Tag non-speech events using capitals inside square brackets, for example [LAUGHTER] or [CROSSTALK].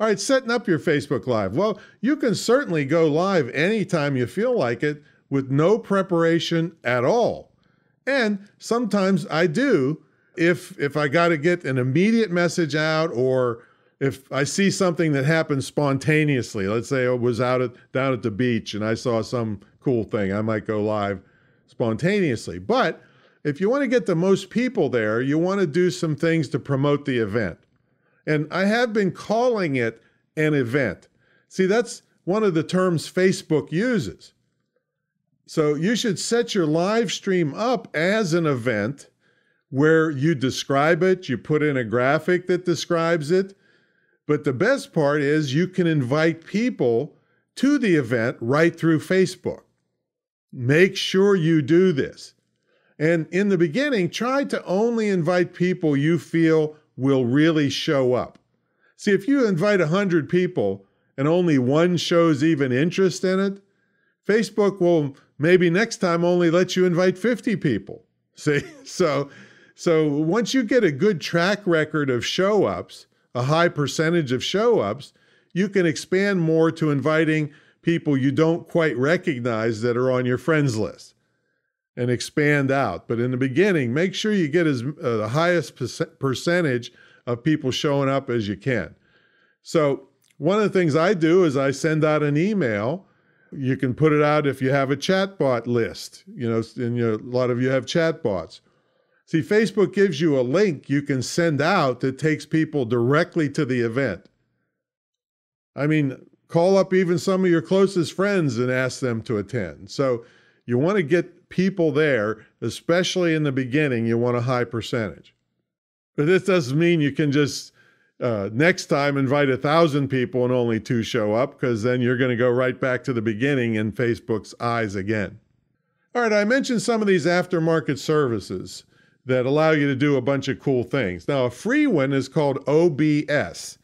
All right, setting up your Facebook Live. Well, you can certainly go live anytime you feel like it with no preparation at all. And sometimes I do if if I got to get an immediate message out or if I see something that happens spontaneously. Let's say I was out at down at the beach and I saw some cool thing, I might go live spontaneously. But if you want to get the most people there, you want to do some things to promote the event. And I have been calling it an event. See, that's one of the terms Facebook uses. So you should set your live stream up as an event where you describe it, you put in a graphic that describes it. But the best part is you can invite people to the event right through Facebook. Make sure you do this. And in the beginning, try to only invite people you feel will really show up. See, if you invite 100 people and only one shows even interest in it, Facebook will maybe next time only let you invite 50 people. [LAUGHS] See? So so once you get a good track record of show ups, a high percentage of show ups, you can expand more to inviting people you don't quite recognize that are on your friends list and expand out. But in the beginning, make sure you get as uh, the highest percentage of people showing up as you can. So one of the things I do is I send out an email. You can put it out if you have a chatbot list. You know, and you know, a lot of you have chatbots. See, Facebook gives you a link you can send out that takes people directly to the event. I mean, call up even some of your closest friends and ask them to attend. So you want to get people there, especially in the beginning, you want a high percentage. But this doesn't mean you can just uh, next time invite a thousand people and only two show up, because then you're going to go right back to the beginning in Facebook's eyes again. All right, I mentioned some of these aftermarket services that allow you to do a bunch of cool things. Now, a free one is called OBS.